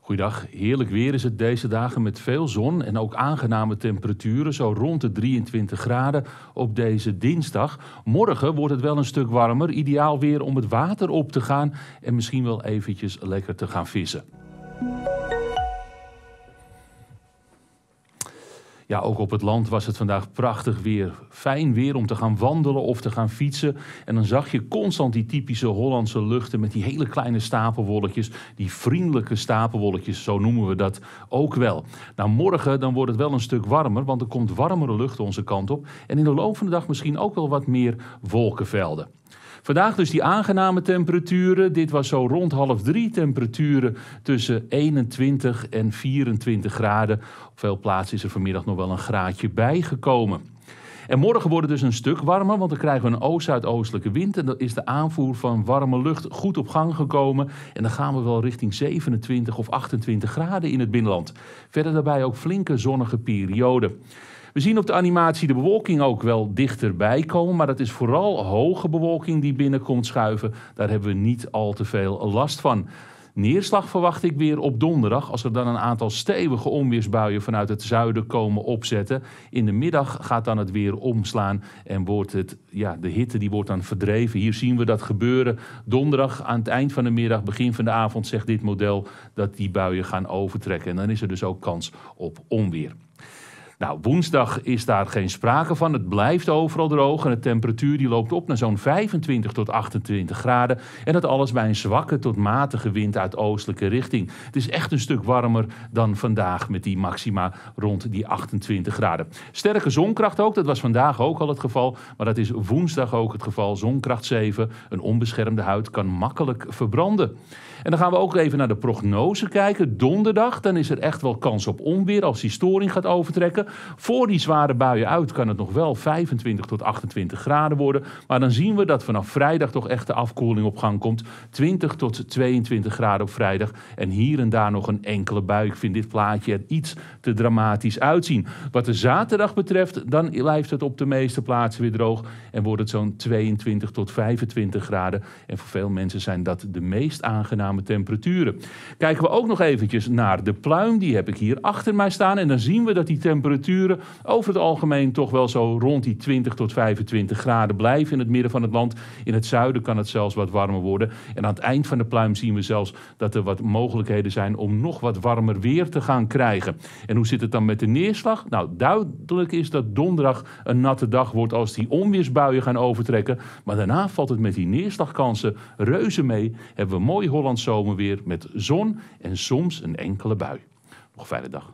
Goeiedag, heerlijk weer is het deze dagen met veel zon en ook aangename temperaturen, zo rond de 23 graden op deze dinsdag. Morgen wordt het wel een stuk warmer, ideaal weer om het water op te gaan en misschien wel eventjes lekker te gaan vissen. Ja, ook op het land was het vandaag prachtig weer. Fijn weer om te gaan wandelen of te gaan fietsen. En dan zag je constant die typische Hollandse luchten met die hele kleine stapelwolkjes. Die vriendelijke stapelwolkjes, zo noemen we dat ook wel. Nou, morgen dan wordt het wel een stuk warmer, want er komt warmere lucht onze kant op. En in de loop van de dag misschien ook wel wat meer wolkenvelden. Vandaag dus die aangename temperaturen. Dit was zo rond half drie temperaturen tussen 21 en 24 graden. Op veel plaatsen is er vanmiddag nog wel een graadje bijgekomen. En morgen wordt het dus een stuk warmer, want dan krijgen we een oost-zuidoostelijke wind. En dan is de aanvoer van warme lucht goed op gang gekomen. En dan gaan we wel richting 27 of 28 graden in het binnenland. Verder daarbij ook flinke zonnige perioden. We zien op de animatie de bewolking ook wel dichterbij komen, maar dat is vooral hoge bewolking die binnenkomt schuiven. Daar hebben we niet al te veel last van. Neerslag verwacht ik weer op donderdag, als er dan een aantal stevige onweersbuien vanuit het zuiden komen opzetten. In de middag gaat dan het weer omslaan en wordt het, ja, de hitte die wordt dan verdreven. Hier zien we dat gebeuren. Donderdag aan het eind van de middag, begin van de avond, zegt dit model dat die buien gaan overtrekken. En dan is er dus ook kans op onweer. Nou, woensdag is daar geen sprake van. Het blijft overal droog en de temperatuur die loopt op naar zo'n 25 tot 28 graden. En dat alles bij een zwakke tot matige wind uit oostelijke richting. Het is echt een stuk warmer dan vandaag met die maxima rond die 28 graden. Sterke zonkracht ook, dat was vandaag ook al het geval. Maar dat is woensdag ook het geval. Zonkracht 7, een onbeschermde huid kan makkelijk verbranden. En dan gaan we ook even naar de prognose kijken. Donderdag, dan is er echt wel kans op onweer als die storing gaat overtrekken. Voor die zware buien uit kan het nog wel 25 tot 28 graden worden. Maar dan zien we dat vanaf vrijdag toch echt de afkoeling op gang komt. 20 tot 22 graden op vrijdag. En hier en daar nog een enkele bui. Ik vind dit plaatje er iets te dramatisch uitzien. Wat de zaterdag betreft, dan blijft het op de meeste plaatsen weer droog. En wordt het zo'n 22 tot 25 graden. En voor veel mensen zijn dat de meest aangename temperaturen. Kijken we ook nog eventjes naar de pluim. Die heb ik hier achter mij staan. En dan zien we dat die temperatuur over het algemeen toch wel zo rond die 20 tot 25 graden blijven in het midden van het land. In het zuiden kan het zelfs wat warmer worden. En aan het eind van de pluim zien we zelfs dat er wat mogelijkheden zijn om nog wat warmer weer te gaan krijgen. En hoe zit het dan met de neerslag? Nou, duidelijk is dat donderdag een natte dag wordt als die onweersbuien gaan overtrekken. Maar daarna valt het met die neerslagkansen reuze mee. Hebben we mooi Hollands zomerweer met zon en soms een enkele bui. Nog fijne dag.